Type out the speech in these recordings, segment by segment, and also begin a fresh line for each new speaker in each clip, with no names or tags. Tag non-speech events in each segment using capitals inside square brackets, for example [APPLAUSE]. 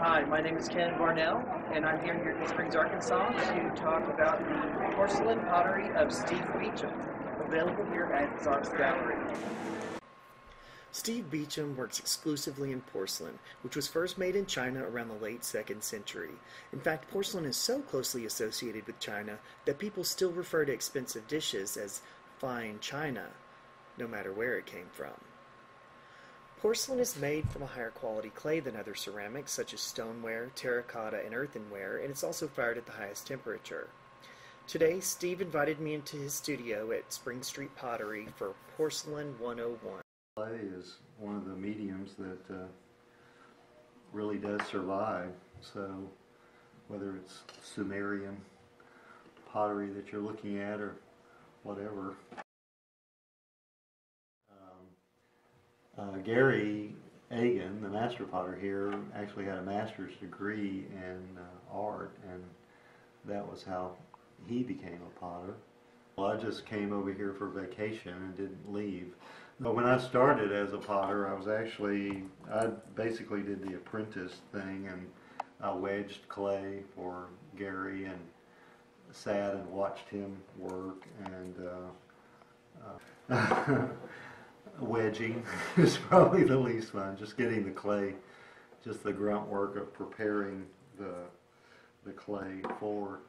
Hi, my name is Ken Barnell, and I'm here in Eureka Springs, Arkansas to talk about the porcelain pottery of Steve Beacham, available here at Zark's Gallery.
Steve Beacham works exclusively in porcelain, which was first made in China around the late 2nd century. In fact, porcelain is so closely associated with China that people still refer to expensive dishes as fine china, no matter where it came from. Porcelain is made from a higher quality clay than other ceramics such as stoneware, terracotta, and earthenware, and it's also fired at the highest temperature. Today, Steve invited me into his studio at Spring Street Pottery for Porcelain 101.
Clay is one of the mediums that uh, really does survive. So, whether it's Sumerian pottery that you're looking at or whatever, Uh, Gary Agan, the master potter here, actually had a master's degree in uh, art, and that was how he became a potter. Well, I just came over here for vacation and didn't leave. But when I started as a potter, I was actually, I basically did the apprentice thing, and I wedged clay for Gary and sat and watched him work, and uh, uh [LAUGHS] wedging [LAUGHS] is probably the least fun. Just getting the clay, just the grunt work of preparing the the clay for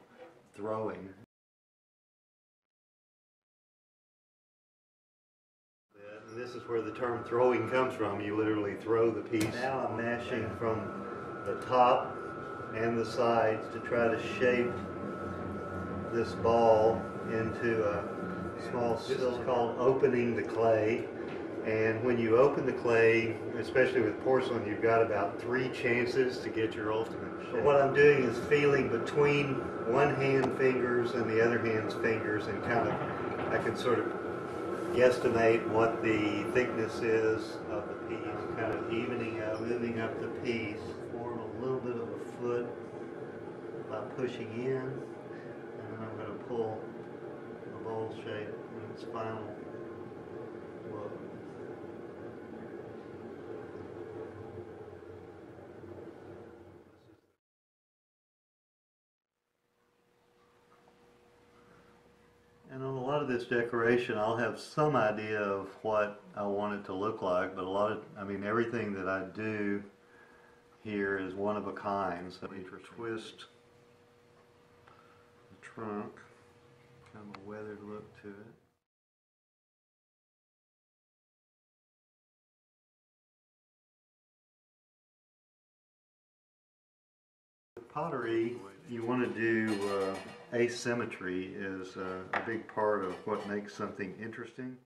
throwing. And this is where the term throwing comes from. You literally throw the piece. Now I'm mashing from the top and the sides to try to shape this ball into a small This is called opening the clay. And when you open the clay, especially with porcelain, you've got about three chances to get your ultimate shape. What I'm doing is feeling between one hand fingers and the other hand's fingers and kind of, I can sort of guesstimate what the thickness is of the piece, kind of evening out, moving up the piece, form a little bit of a foot by pushing in, and then I'm going to pull the bowl shape in its final look. And on a lot of this decoration, I'll have some idea of what I want it to look like, but a lot of, I mean, everything that I do here is one of a kind. So you twist the trunk, kind of a weathered look to it. pottery, you want to do uh, asymmetry is uh, a big part of what makes something interesting.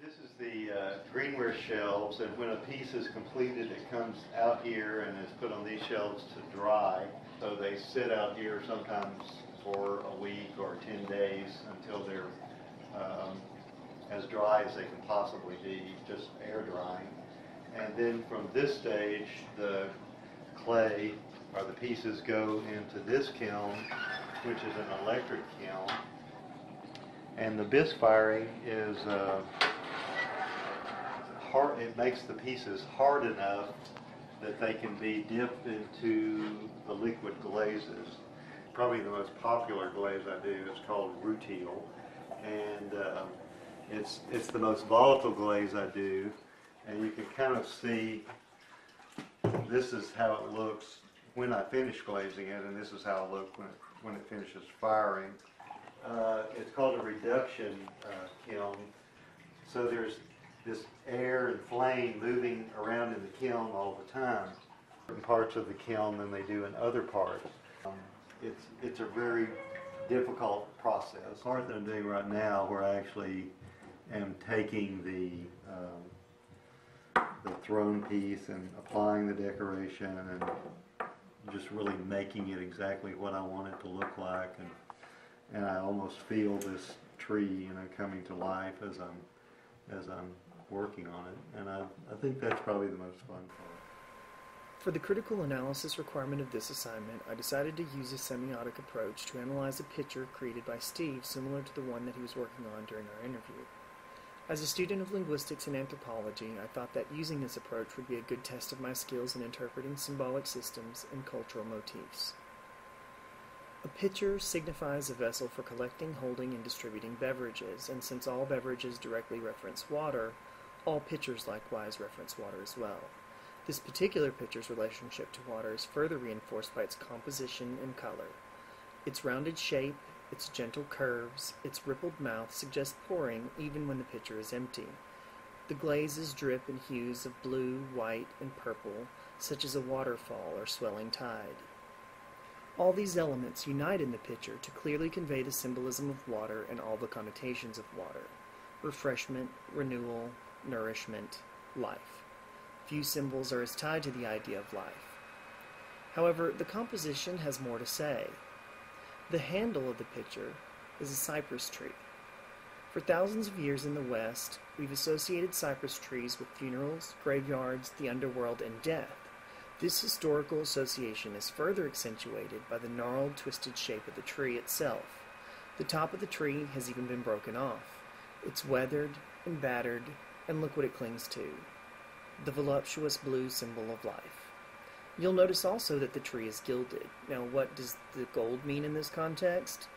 This is the uh, greenware shelves, and when a piece is completed, it comes out here and is put on these shelves to dry. So they sit out here sometimes for a week or 10 days until they're um, as dry as they can possibly be, just air drying. And then from this stage, the clay or the pieces go into this kiln, which is an electric kiln. And the bisque firing is uh, hard, it makes the pieces hard enough that they can be dipped into the liquid glazes. Probably the most popular glaze I do is called rutile. And uh, it's, it's the most volatile glaze I do and you can kind of see this is how it looks when I finish glazing it, and this is how it looks when it, when it finishes firing. Uh, it's called a reduction uh, kiln. So there's this air and flame moving around in the kiln all the time. Certain parts of the kiln than they do in other parts. Um, it's it's a very difficult process. The part that I'm doing right now, where I actually am taking the um, the thrown piece and applying the decoration and just really making it exactly what I want it to look like and and I almost feel this tree you know coming to life as I'm as I'm working on it and I, I think that's probably the most fun part.
For the critical analysis requirement of this assignment, I decided to use a semiotic approach to analyze a picture created by Steve similar to the one that he was working on during our interview. As a student of linguistics and anthropology, I thought that using this approach would be a good test of my skills in interpreting symbolic systems and cultural motifs. A pitcher signifies a vessel for collecting, holding, and distributing beverages, and since all beverages directly reference water, all pitchers likewise reference water as well. This particular pitcher's relationship to water is further reinforced by its composition and color. Its rounded shape, its gentle curves, its rippled mouth suggest pouring even when the pitcher is empty. The glazes drip in hues of blue, white, and purple, such as a waterfall or swelling tide. All these elements unite in the pitcher to clearly convey the symbolism of water and all the connotations of water refreshment, renewal, nourishment, life. Few symbols are as tied to the idea of life. However, the composition has more to say. The handle of the pitcher is a cypress tree. For thousands of years in the West, we've associated cypress trees with funerals, graveyards, the underworld, and death. This historical association is further accentuated by the gnarled, twisted shape of the tree itself. The top of the tree has even been broken off. It's weathered and battered, and look what it clings to the voluptuous blue symbol of life. You'll notice also that the tree is gilded. Now, what does the gold mean in this context?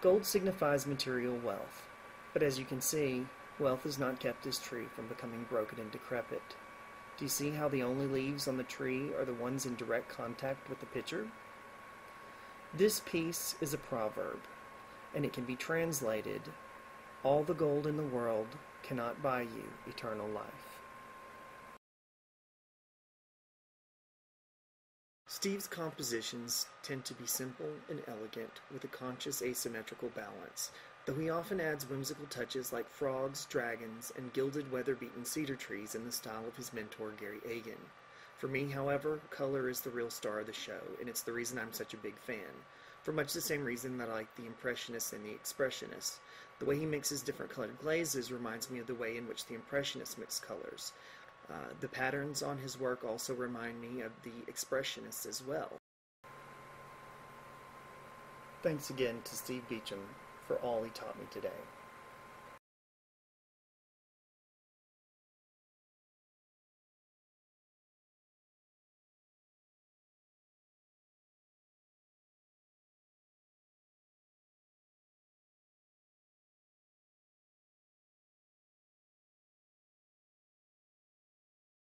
Gold signifies material wealth, but as you can see, wealth has not kept this tree from becoming broken and decrepit. Do you see how the only leaves on the tree are the ones in direct contact with the pitcher? This piece is a proverb, and it can be translated All the gold in the world cannot buy you eternal life. Steve's compositions tend to be simple and elegant, with a conscious asymmetrical balance, though he often adds whimsical touches like frogs, dragons, and gilded weather-beaten cedar trees in the style of his mentor Gary Agan. For me, however, color is the real star of the show, and it's the reason I'm such a big fan. For much the same reason that I like the Impressionists and the Expressionists. The way he mixes different colored glazes reminds me of the way in which the Impressionists mix colors. Uh, the patterns on his work also remind me of the Expressionists as well. Thanks again to Steve Beacham for all he taught me today.